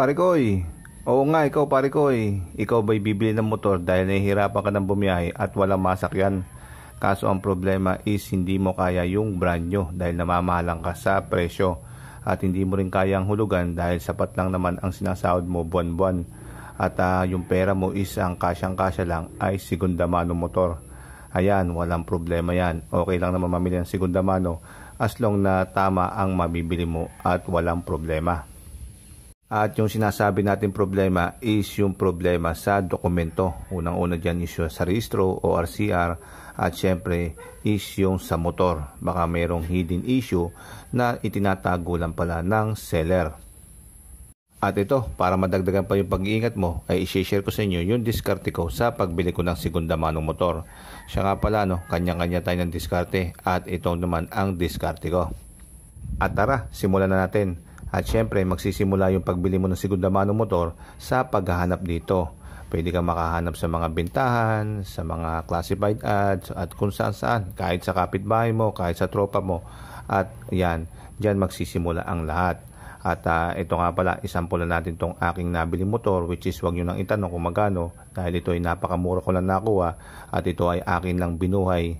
Pare Koy, oo nga ikaw pare Koy, ikaw ba'y bibili ng motor dahil nahihirapan ka ng bumiyahe at walang masakyan? Kaso ang problema is hindi mo kaya yung brand nyo dahil namamahalang ka sa presyo at hindi mo rin kaya ang hulugan dahil sapat lang naman ang sinasahod mo buwan-buwan at uh, yung pera mo is ang kasyang-kasya lang ay segunda mano motor. Ayan, walang problema yan. Okay lang naman mamili ng segunda mano as long na tama ang mabibili mo at walang problema. At yung sinasabi natin problema is yung problema sa dokumento. Unang-una dyan is sa registro o RCR at syempre is yung sa motor. Baka mayroong hidden issue na itinatago lang pala ng seller. At ito, para madagdagan pa yung pag-iingat mo, ay i-share ko sa inyo yung diskarte ko sa pagbili ko ng segunda manong motor. Siya nga pala, no, kanya-kanya tayo ng diskarte at ito naman ang diskarte ko. At tara, simulan na natin. At syempre, magsisimula yung pagbili mo ng segunda mano motor sa paghahanap dito. Pwede kang makahanap sa mga bintahan, sa mga classified ads, at kung saan saan. Kahit sa kapitbahay mo, kahit sa tropa mo. At yan, dyan magsisimula ang lahat. At uh, ito nga pala, isample na natin tong aking nabili motor which is wag nyo nang itanong kung magano dahil ito ay napakamura ko lang nakuha at ito ay akin lang binuhay.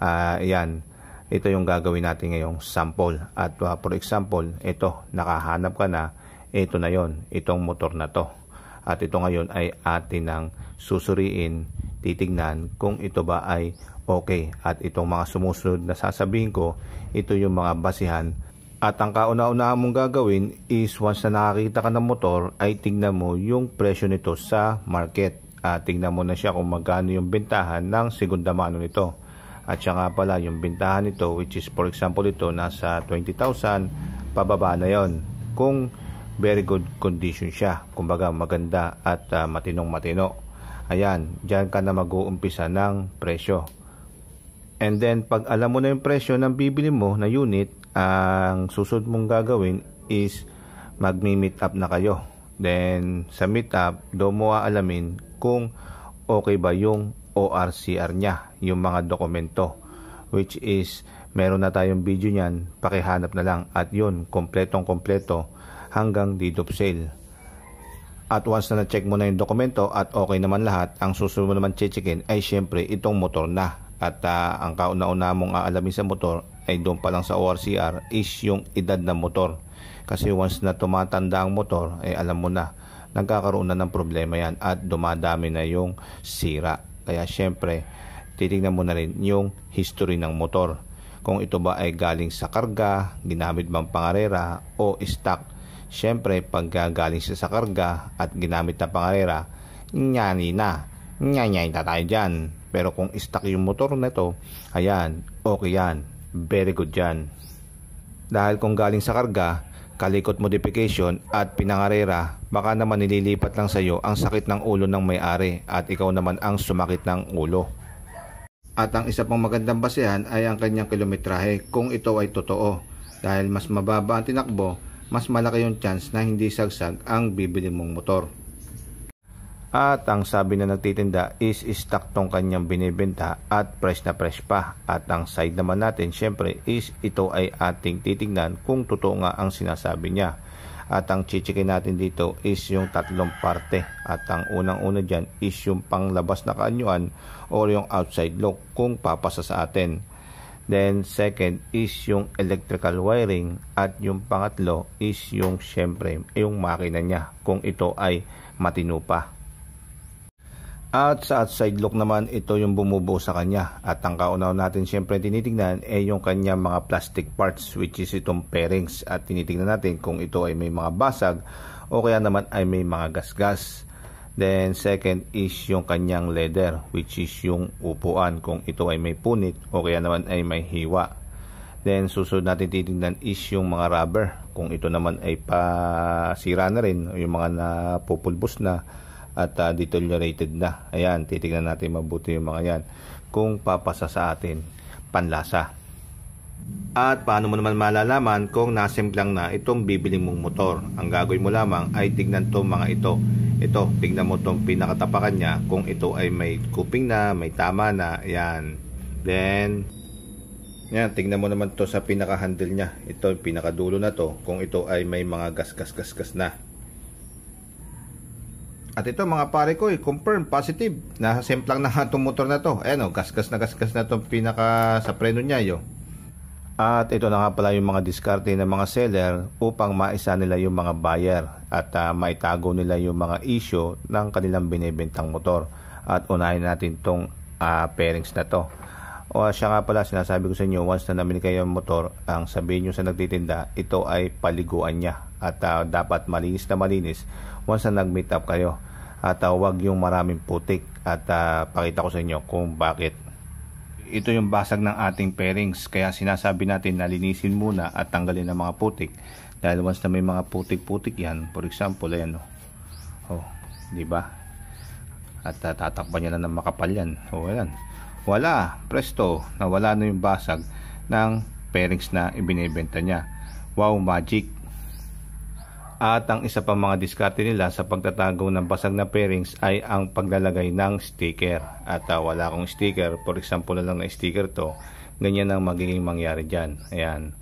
Uh, yan, ito yung gagawin natin ngayong sample. At uh, for example, ito, nakahanap ka na, ito na yon itong motor na to. At ito ngayon ay atin ng susuriin, titignan kung ito ba ay okay. At itong mga sumusunod na sasabihin ko, ito yung mga basihan. At ang kauna-unahan mong gagawin is once na nakakita ka ng motor, ay tignan mo yung presyo nito sa market. At tignan mo na siya kung magkano yung bentahan ng segunda mano nito. At siya nga pala yung bintahan nito which is for example ito nasa 20,000 pababa na yon kung very good condition siya. Kumbaga maganda at uh, matinong matino. Ayan, dyan ka na mag-uumpisa ng presyo. And then pag alam mo na yung presyo ng bibili mo na unit, ang susunod mong gagawin is magmi-meet up na kayo. Then sa meet up, doon mo aalamin kung okay ba yung ORCR niya, yung mga dokumento. Which is, meron na tayong video niyan, pakihanap na lang. At yun, kompletong kompleto hanggang deed of sale. At once na na-check mo na yung dokumento at okay naman lahat, ang susunod mo naman checkin ay syempre itong motor na. At uh, ang kauna-una mong aalamin sa motor ay doon pa lang sa ORCR is yung edad ng motor. Kasi once na tumatanda ang motor, ay alam mo na, nagkakaroon na ng problema yan at dumadami na yung sira. Kaya syempre, titingnan mo na rin yung history ng motor. Kung ito ba ay galing sa karga, ginamit bang pangarera o stock. Syempre, pag galing siya sa karga at ginamit na pangarera, nyani na. Nyanyay na tayo dyan. Pero kung stock yung motor na to, ayan, okay yan. Very good yan. Dahil kung galing sa karga, kalikot modification at pinangarera, baka naman nililipat lang sa iyo ang sakit ng ulo ng may-ari at ikaw naman ang sumakit ng ulo. At ang isa pang magandang basehan ay ang kanyang kilometrahe kung ito ay totoo. Dahil mas mababa ang tinakbo, mas malaki yung chance na hindi sagsag ang bibili mong motor. At ang sabi na nagtitinda is stock tong kanyang binibenta at fresh na fresh pa. At ang side naman natin syempre is ito ay ating titignan kung totoo nga ang sinasabi niya. At ang chichikin natin dito is yung tatlong parte. At ang unang-una dyan is yung panglabas na kaanyuan o yung outside look kung papasa sa atin. Then second is yung electrical wiring at yung pangatlo is yung syempre yung makina niya kung ito ay matino pa. At sa outside look naman, ito yung bumubuo sa kanya. At ang kaunaw natin siyempre tinitingnan ay yung kanya mga plastic parts which is itong pairings. At tinitingnan natin kung ito ay may mga basag o kaya naman ay may mga gasgas. Then second is yung kanyang leather which is yung upuan kung ito ay may punit o kaya naman ay may hiwa. Then susunod natin titingnan is yung mga rubber kung ito naman ay pasira na rin yung mga napupulbos na at uh, deteriorated na. Ayan, titignan natin mabuti yung mga yan kung papasa sa atin panlasa. At paano mo naman malalaman kung nasimplang na itong bibiling mong motor? Ang gagawin mo lamang ay tignan to mga ito. Ito, tignan mo itong pinakatapakan niya kung ito ay may kuping na, may tama na. Ayan. Then, yan, tignan mo naman to sa pinaka-handle niya. Ito, pinakadulo na to kung ito ay may mga gas-gas-gas-gas na. At ito mga pare ko, eh, confirm, positive. Nasemplang na nga itong motor na to. Ayan o, gasgas na gasgas na itong pinaka sa preno niya yo. At ito na nga pala yung mga diskarte ng mga seller upang maisa nila yung mga buyer at uh, maitago nila yung mga issue ng kanilang binibentang motor. At unahin natin itong uh, pairings na to. O siya nga pala, sinasabi ko sa inyo, once na namin kayo yung motor, ang sabihin nyo sa nagtitinda, ito ay paliguan niya. At uh, dapat malinis na malinis once na nag-meet up kayo at uh, wag yung maraming putik. At uh, pakita ko sa inyo kung bakit. Ito yung basag ng ating pairings. Kaya sinasabi natin na linisin muna at tanggalin ang mga putik. Dahil once na may mga putik-putik yan for example ayan oh, oh di ba? At uh, tatakpan niya na ng makapal yan. Oh ayan. Wala. Presto. Nawala na yung basag ng pairings na ibinebenta niya. Wow magic at ang isa pa mga diskarte nila sa pagtatago ng basag na pairings ay ang paglalagay ng sticker. At uh, wala akong sticker, for example na lang na sticker to, ganyan ang magiging mangyari dyan. Ayan.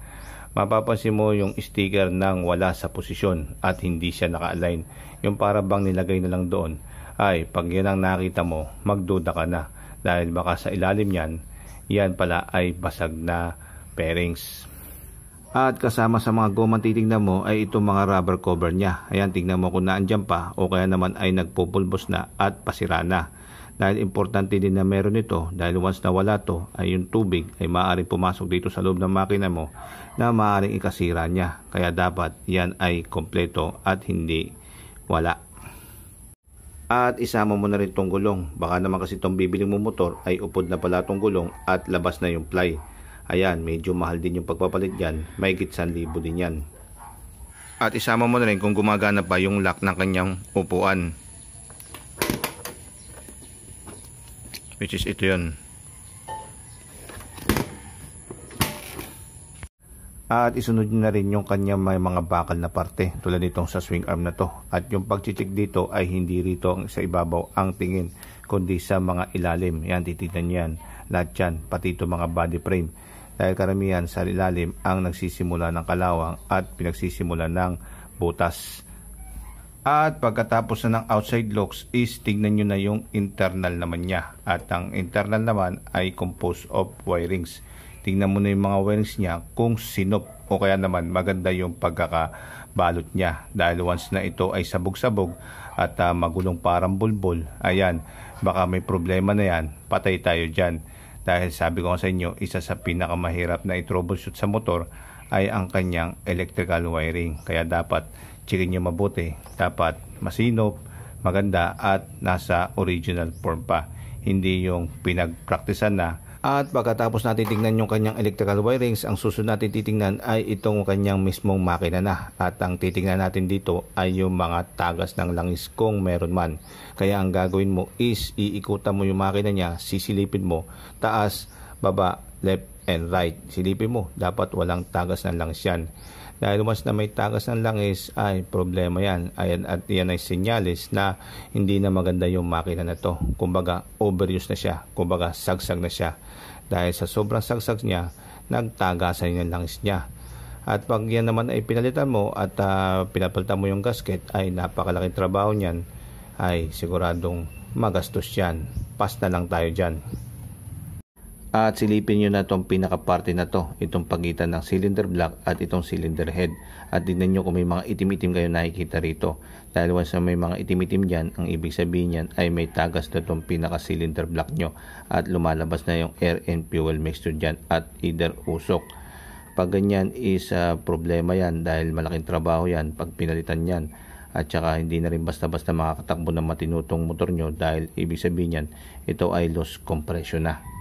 Mapapansin mo yung sticker ng wala sa posisyon at hindi siya naka-align. Yung para bang nilagay na lang doon ay pag yan ang nakita mo, magduda ka na. Dahil baka sa ilalim yan, yan pala ay basag na pairings. At kasama sa mga gomang titignan mo ay itong mga rubber cover niya. Ayan, tignan mo kung naandyan pa o kaya naman ay nagpupulbos na at pasira na. Dahil importante din na meron ito dahil once na wala to ay yung tubig ay maaaring pumasok dito sa loob ng makina mo na maaaring ikasira niya. Kaya dapat yan ay kompleto at hindi wala. At isama mo na rin tong gulong. Baka naman kasi itong bibiling mo motor ay upod na pala tong gulong at labas na yung ply. Ayan, medyo mahal din yung pagpapalit dyan. May 1,000 din yan. At isama mo na rin kung gumagana pa yung lock ng kanyang upuan. Which is ito yun. At isunod na rin yung kanyang may mga bakal na parte tulad nitong sa swing arm na to. At yung pagchichik dito ay hindi rito sa ibabaw ang tingin kundi sa mga ilalim. Yan, titignan yan. Lahat yan, pati ito mga body frame dahil karamihan sa ilalim ang nagsisimula ng kalawang at pinagsisimula ng butas. At pagkatapos na ng outside locks is tignan nyo na yung internal naman niya. At ang internal naman ay composed of wirings. Tingnan mo na yung mga wirings niya kung sinop o kaya naman maganda yung pagkakabalot niya. Dahil once na ito ay sabog-sabog at uh, magulong parang bulbol, ayan, baka may problema na yan, patay tayo dyan dahil sabi ko sa inyo, isa sa pinakamahirap na i-troubleshoot sa motor ay ang kanyang electrical wiring. Kaya dapat checkin nyo mabuti. Dapat masinop, maganda at nasa original form pa. Hindi yung pinagpraktisan na at pagkatapos natin tingnan yung kanyang electrical wirings, ang susunod natin titingnan ay itong kanyang mismong makina na. At ang titingnan natin dito ay yung mga tagas ng langis kung meron man. Kaya ang gagawin mo is iikutan mo yung makina niya, sisilipin mo, taas, baba, left, and right. Silipin mo, dapat walang tagas ng langis yan. Dahil mas na may tagas ng langis ay problema yan. Ayan, at yan ay senyales na hindi na maganda yung makina na to. Kumbaga overuse na siya. Kumbaga sagsag na siya dahil sa sobrang sagsag niya, nagtagasan yung langis niya. At pag yan naman ay pinalitan mo at uh, pinapalitan mo yung gasket, ay napakalaking trabaho niyan, ay siguradong magastos yan. Pas na lang tayo dyan. At silipin nyo na itong pinaka-parte na to, itong pagitan ng cylinder block at itong cylinder head. At tignan nyo kung may mga itim-itim kayo nakikita rito. Dahil once may mga itim-itim dyan, ang ibig sabihin yan ay may tagas na itong pinaka-cylinder block nyo. At lumalabas na yung air and fuel mixture dyan at either usok. Pag ganyan is uh, problema yan dahil malaking trabaho yan pag pinalitan yan at saka hindi na rin basta-basta makakatakbo ng matinutong motor nyo dahil ibig sabihin yan ito ay loss compression na.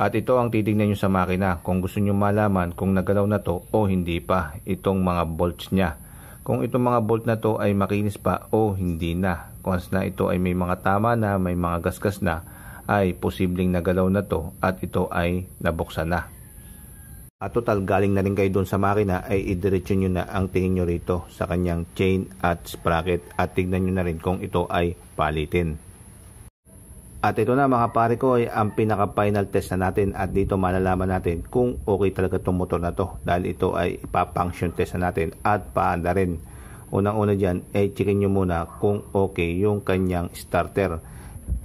At ito ang titignan nyo sa makina kung gusto nyo malaman kung nagalaw na to o hindi pa itong mga bolts niya. Kung itong mga bolt na to ay makinis pa o hindi na. Once na ito ay may mga tama na, may mga gasgas na, ay posibleng nagalaw na to at ito ay nabuksan na. At total galing na rin kayo doon sa makina ay idiretso nyo na ang tingin nyo rito sa kanyang chain at sprocket at tignan nyo na rin kung ito ay palitin. At ito na mga pare ko ay ang pinaka final test na natin at dito malalaman natin kung okay talaga itong motor na to dahil ito ay ipapunction test na natin at paanda rin. unang-una dyan, eh, checkin nyo muna kung okay yung kanyang starter.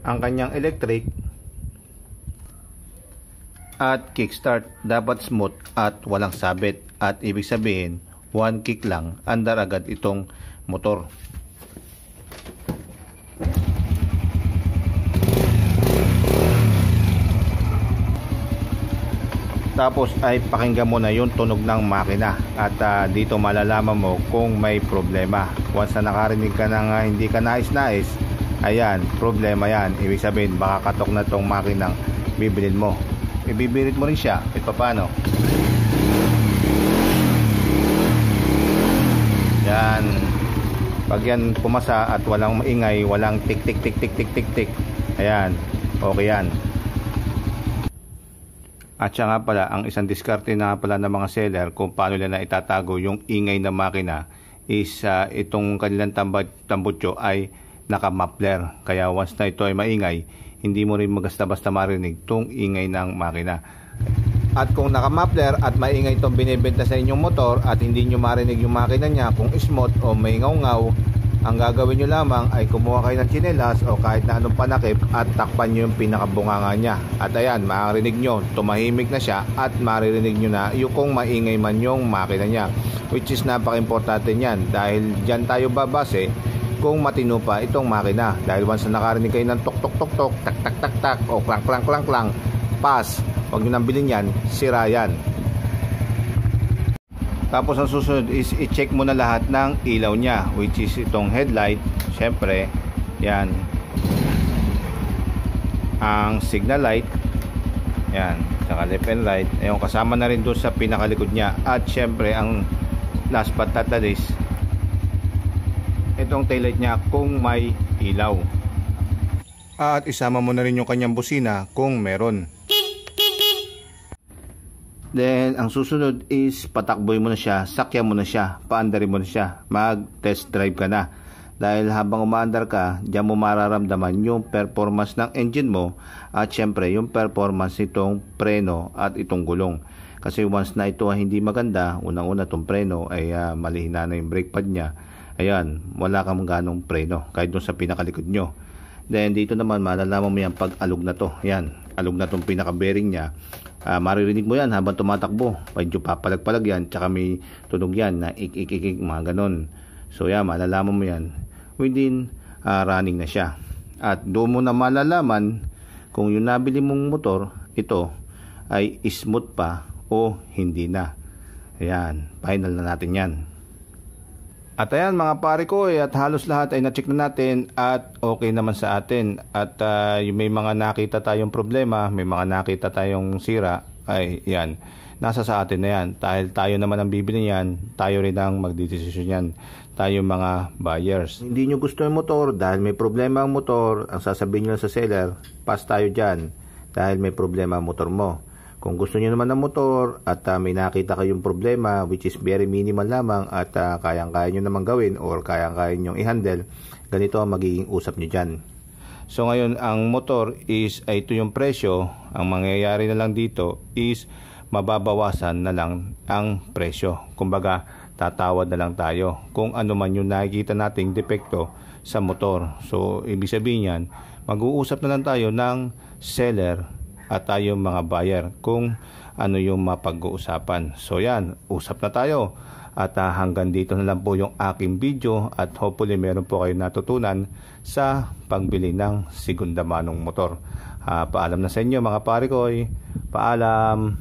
Ang kanyang electric at kickstart dapat smooth at walang sabit at ibig sabihin one kick lang andar agad itong motor. Tapos ay pakinggan mo na yung tunog ng makina at uh, dito malalaman mo kung may problema. Once na nakarinig ka ng uh, hindi ka nais-nais, ayan, problema yan. Ibig sabihin baka katok na tong makinang bibilin mo. Ibibirit mo rin siya. Ito paano? Yan. Pag yan pumasa at walang maingay, walang tik tik tik tik tik tik tik. Ayan. Okay yan. At siya nga pala, ang isang diskarte na pala ng mga seller kung paano nila itatago yung ingay ng makina is uh, itong kanilang tambutso ay naka-muffler. Kaya once na ito ay maingay, hindi mo rin magasta-basta marinig tong ingay ng makina. At kung naka-muffler at maingay itong binibenta sa inyong motor at hindi nyo marinig yung makina niya kung smooth o may ngaw-ngaw, ang gagawin nyo lamang ay kumuha kayo ng chinelas o kahit na anong panakip at takpan nyo yung pinakabunganga niya. At ayan, makarinig nyo, tumahimik na siya at maririnig nyo na yung kung maingay man yung makina niya. Which is napaka-importante niyan dahil dyan tayo babase kung matino pa itong makina. Dahil once na nakarinig kayo ng tok tok tok tok, tak tak tak tak o klang klang klang klang, pass. Huwag nyo nang bilhin yan, sira yan. Tapos ang susunod is i-check mo na lahat ng ilaw niya which is itong headlight, syempre, yan. Ang signal light, yan, saka left and right, ayun kasama na rin doon sa pinakalikod niya at syempre ang last but not the least itong taillight niya kung may ilaw. At isama mo na rin yung kanyang busina kung meron. Then, ang susunod is patakboy mo na siya, sakyan mo na siya, paandarin mo na siya, mag-test drive ka na. Dahil habang umaandar ka, diyan mo mararamdaman yung performance ng engine mo at syempre yung performance nitong preno at itong gulong. Kasi once na ito ay hindi maganda, unang-una itong preno ay uh, malihina na yung brake pad niya. Ayan, wala kang ganong preno kahit doon sa pinakalikod nyo. Then dito naman malalaman mo yan pag alog na to. Ayan, alog na tong pinaka-bearing niya uh, maririnig mo yan habang tumatakbo. Medyo papalag-palag yan tsaka may tunog yan na ik-ik-ik mga ganon. So yan malalaman mo yan. Within uh, running na siya. At doon mo na malalaman kung yung nabili mong motor ito ay smooth pa o hindi na. Ayan final na natin yan at ayan mga pare ko eh, at halos lahat ay na-check na natin at okay naman sa atin. At uh, may mga nakita tayong problema, may mga nakita tayong sira, ay yan. Nasa sa atin na yan. Dahil tayo naman ang bibili niyan, tayo rin ang magdidesisyon yan. Tayo mga buyers. Hindi nyo gusto yung motor dahil may problema ang motor, ang sasabihin nyo sa seller, pass tayo dyan dahil may problema ang motor mo. Kung gusto niyo naman ng motor at uh, may nakita kayong problema which is very minimal lamang at uh, kayang-kaya nyo naman gawin or kayang-kaya nyo i-handle, ganito ang magiging usap nyo dyan. So ngayon ang motor is ay ito yung presyo. Ang mangyayari na lang dito is mababawasan na lang ang presyo. Kumbaga tatawad na lang tayo kung ano man yung nakikita nating depekto sa motor. So ibig sabihin yan, mag-uusap na lang tayo ng seller at tayong mga buyer kung ano yung mapag-uusapan. So yan, usap na tayo. At uh, hanggang dito na lang po yung aking video at hopefully meron po kayo natutunan sa pagbili ng segunda manong motor. Uh, paalam na sa inyo mga pare ko. Paalam.